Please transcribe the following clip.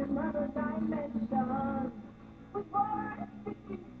another dimension. We were at 16.